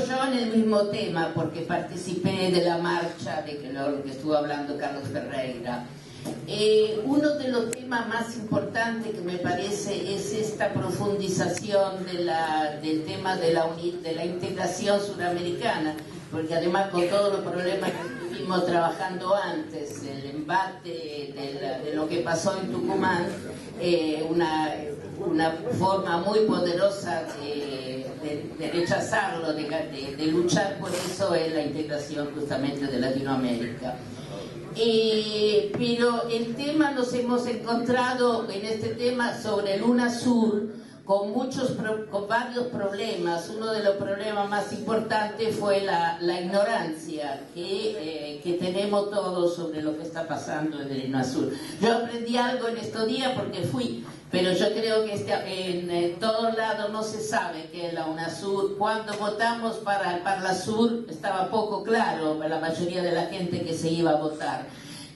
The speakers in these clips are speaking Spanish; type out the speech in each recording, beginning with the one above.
yo en el mismo tema, porque participé de la marcha de que lo que estuvo hablando Carlos Ferreira. Eh, uno de los temas más importantes que me parece es esta profundización del tema de la, de la integración suramericana, porque además con todos los problemas que estuvimos trabajando antes, el embate de, lo que pasó en Tucumán, eh, una, una, forma muy poderosa de, rechazarlo, de, luchar por eso es la integración justamente de Latinoamérica. Pero el tema nos hemos encontrado en este tema sobre el UNASUR con muchos con varios problemas. Uno de los problemas más importantes fue la, ignorancia que, eh, que, tenemos todos sobre lo que está pasando en el UNASUR. Yo aprendí algo en estos días porque fui, pero yo creo que este, en, en todos lados no se sabe que es la UNASUR. Cuando votamos para el Parlasur estaba poco claro para la mayoría de la gente que se iba a votar.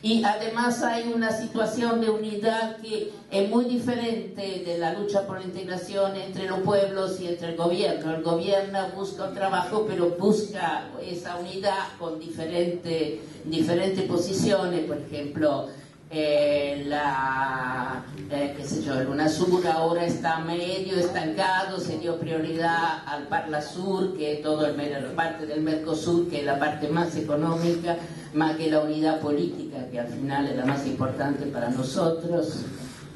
Y además hay una situación de unidad que es muy diferente de la lucha por la integración entre los pueblos y entre el gobierno. El gobierno busca un trabajo, pero busca esa unidad con diferentes diferentes posiciones, por ejemplo, eh, la, eh, qué sé yo, el UNASUR ahora está medio estancado, se dio prioridad al Parla Sur, que es toda la parte del Mercosur, que es la parte más económica, más que la unidad política, que al final es la más importante para nosotros.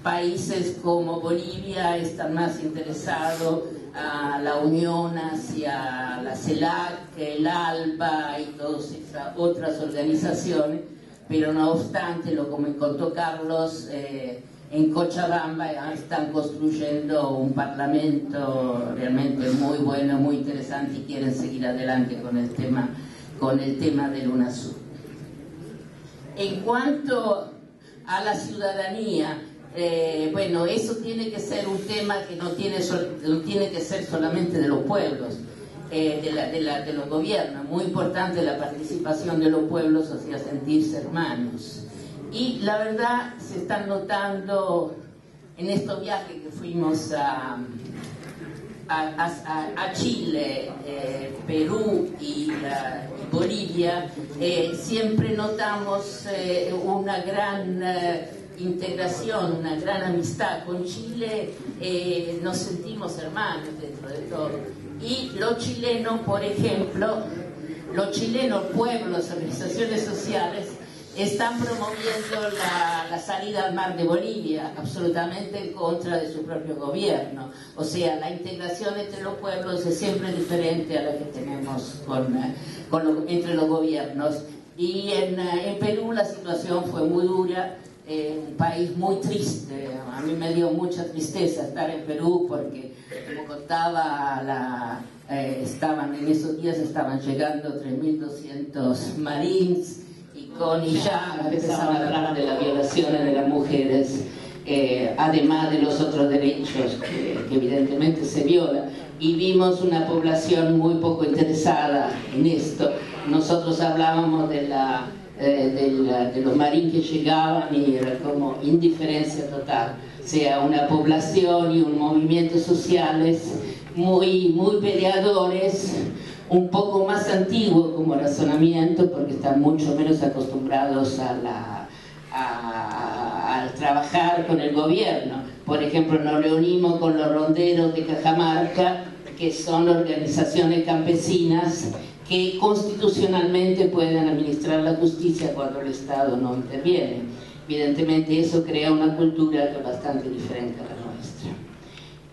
Países como Bolivia están más interesados a la unión hacia la CELAC, el ALBA y todas esas otras organizaciones pero no obstante, lo como contó Carlos, eh, en Cochabamba están construyendo un parlamento realmente muy bueno, muy interesante y quieren seguir adelante con el tema, con el tema del UNASUR. En cuanto a la ciudadanía, eh, bueno, eso tiene que ser un tema que no tiene, no tiene que ser solamente de los pueblos eh, de, los gobiernos. Muy importante la participación de los pueblos hacia sentirse hermanos. Y la verdad se están notando en estos viajes que fuimos a, Chile, eh, Perú y, Bolivia, eh, siempre notamos una gran integración, una gran amistad. Con Chile nos sentimos hermanos dentro de todo y los chilenos, por ejemplo, los chilenos, pueblos, organizaciones sociales, están promoviendo la, salida al mar de Bolivia, absolutamente en contra de su propio gobierno. O sea, la integración entre los pueblos es siempre diferente a la que tenemos con, entre los gobiernos. Y en, en Perú la situación fue muy dura un país muy triste. A mí me dio mucha tristeza estar en Perú porque, como contaba, la, eh, estaban en esos días estaban llegando 3.200 marines con y ya empezaban a hablar de las violaciones de las mujeres. Eh, además de los otros derechos que, evidentemente se violan. Y vimos una población muy poco interesada en esto. Nosotros hablábamos de la eh, de los marines que llegaban y era como indiferencia total. O sea, una población y un movimiento sociales muy, muy peleadores, un poco más antiguo como razonamiento porque están mucho menos acostumbrados a la, a, trabajar con el gobierno. Por ejemplo, nos reunimos con los ronderos de Cajamarca, que son organizaciones campesinas que constitucionalmente pueden administrar la justicia cuando el Estado no interviene. Evidentemente eso crea una cultura que es bastante diferente a la nuestra.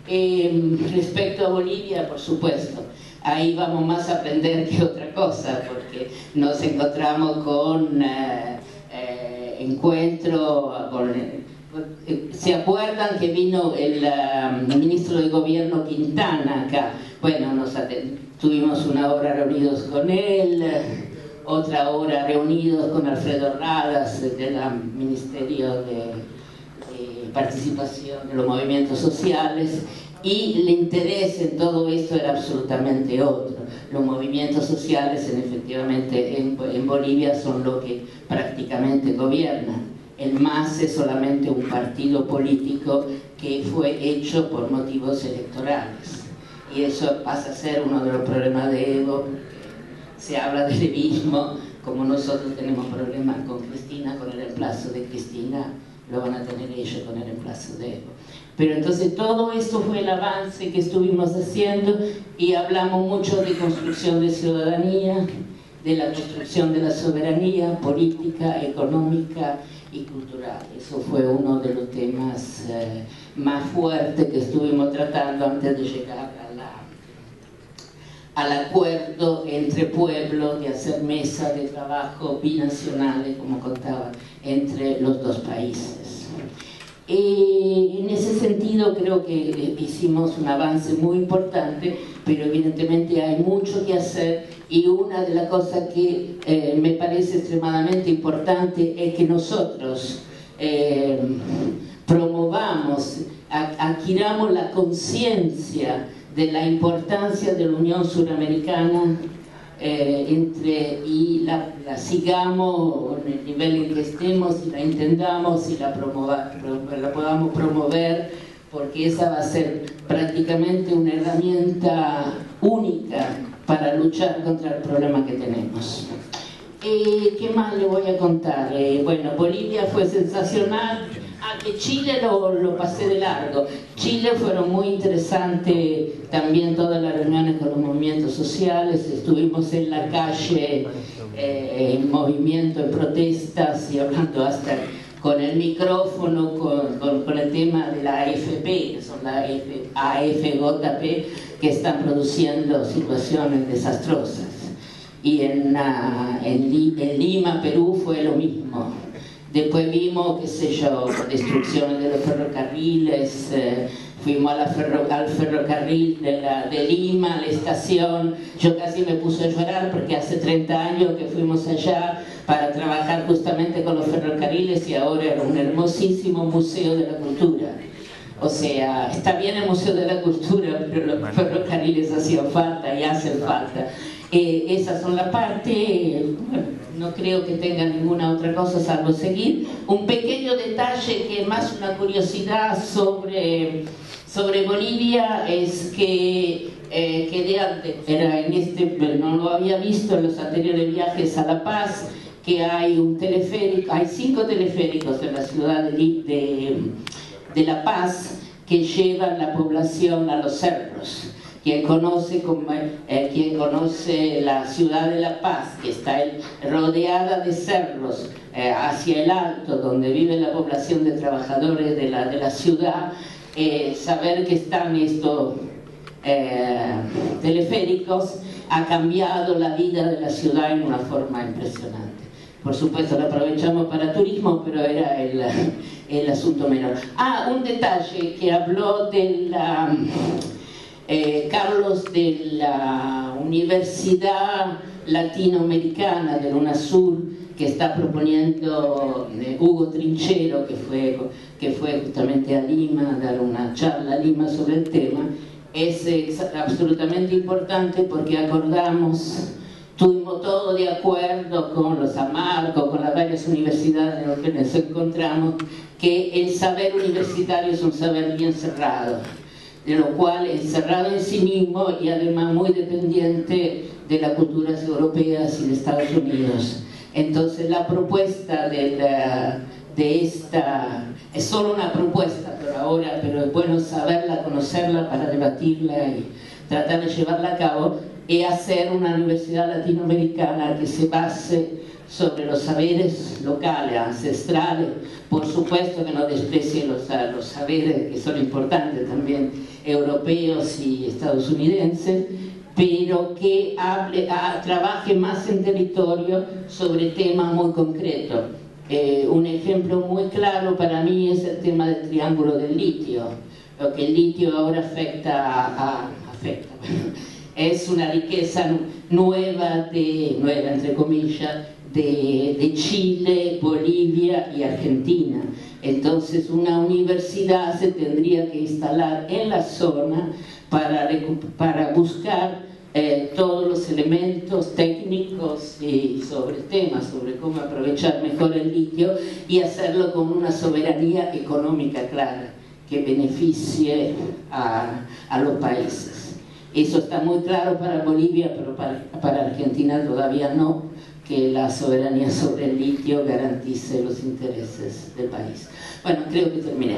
Em, respecto a Bolivia, por supuesto, ahí vamos más a aprender que otra cosa, porque nos encontramos con eh, eh, encuentro, eh, ¿se acuerdan que vino el ministro de gobierno Quintana acá? Bueno, nos Tuvimos una hora reunidos con él, otra hora reunidos con Alfredo Radas del Ministerio de, Participación de los Movimientos Sociales y el interés en todo esto era absolutamente otro. Los movimientos sociales en, efectivamente en, en Bolivia son lo que prácticamente gobiernan. El MAS es solamente un partido político que fue hecho por motivos electorales y eso pasa a ser uno de los problemas de Evo se habla del evismo, como nosotros tenemos problemas con Cristina, con el reemplazo de Cristina, lo van a tener ellos con el reemplazo de Evo. Pero entonces todo esto fue el avance que estuvimos haciendo y hablamos mucho de construcción de ciudadanía, de la construcción de la soberanía política, económica y cultural. Eso fue uno de los temas eh, más fuertes que estuvimos tratando antes de llegar al acuerdo entre pueblos de hacer mesa de trabajo binacionales, como contaba, entre los dos países. Y en ese sentido creo que hicimos un avance muy importante, pero evidentemente hay mucho que hacer y una de las cosas que eh, me parece extremadamente importante es que nosotros eh, promovamos, adquiramos la conciencia de la importancia de la Unión Suramericana eh, entre, y la, sigamos en el nivel en que estemos y la intentamos y la, la podamos promover porque esa va a ser prácticamente una herramienta única para luchar contra el problema que tenemos. Eh, ¿Qué más le voy a contar? Eh, bueno, Bolivia fue sensacional, Ah, que Chile lo, lo, pasé de largo. Chile fueron muy interesantes también todas las reuniones con los movimientos sociales. Estuvimos en la calle, eh, en movimiento, en protestas y hablando hasta con el micrófono, con, con, el tema de la AFP, que son la AFJP, que están produciendo situaciones desastrosas. Y en, uh, en, en Lima, Perú, fue lo mismo Después vimos, qué sé yo, destrucciones de los ferrocarriles, eh, fuimos al ferrocarril de, Lima, a la estación. Yo casi me puse a llorar porque hace 30 años que fuimos allá para trabajar justamente con los ferrocarriles y ahora era un hermosísimo museo de la cultura. O sea, está bien el Museo de la Cultura, pero los ferrocarriles hacían falta y hacen falta. Eh, esas son las partes, no creo que tenga ninguna otra cosa salvo seguir. Un pequeño detalle que es más una curiosidad sobre, sobre Bolivia es que eh, que de antes, era en este, no lo había visto en los anteriores viajes a La Paz, que hay un teleférico, hay cinco teleféricos en la ciudad de, de, de La Paz que llevan la población a los cerros. Quien conoce, eh, conoce la ciudad de La Paz, que está rodeada de cerros eh, hacia el alto, donde vive la población de trabajadores de la, de la ciudad, eh, saber que están estos teleféricos ha cambiado la vida de la ciudad en una forma impresionante. Por supuesto, lo aprovechamos para turismo, pero era el, el asunto menor. Ah, un detalle que habló de la eh, Carlos de la Universidad Latinoamericana de UNASUR, que está proponiendo eh, Hugo Trinchero, que fue, que fue justamente a Lima a dar una charla a Lima sobre el tema, es, absolutamente importante porque acordamos Estuvimos todos de acuerdo con los amarcos, con las varias universidades en las que nos encontramos, que el saber universitario es un saber bien cerrado de lo cual encerrado en sí mismo y además muy dependiente de las culturas europeas y de Estados Unidos. Entonces la propuesta de, de esta, es solo una propuesta por ahora, pero es bueno saberla, conocerla para debatirla y tratar de llevarla a cabo, es hacer una universidad latinoamericana que se base sobre los saberes locales, ancestrales, por supuesto que no desprecie los, los saberes que son importantes también, europeos y estadounidenses, pero que hable, trabaje más en territorio sobre temas muy concretos. Eh, un ejemplo muy claro para mí es el tema del triángulo del litio, lo que el litio ahora afecta, a, afecta. es una riqueza nueva, de, nueva entre comillas, de, Chile, Bolivia y Argentina. Entonces una universidad se tendría que instalar en la zona para, para buscar eh, todos los elementos técnicos y sobre temas, sobre cómo aprovechar mejor el litio y hacerlo con una soberanía económica clara que beneficie a, a los países. Eso está muy claro para Bolivia, pero para, para Argentina todavía no, que la soberanía sobre el litio garantice los intereses del país. Bueno, creo que terminé.